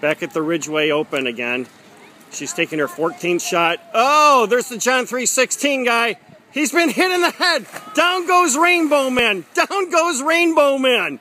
Back at the Ridgeway Open again. She's taking her 14th shot. Oh, there's the John 316 guy. He's been hit in the head. Down goes Rainbow Man. Down goes Rainbow Man.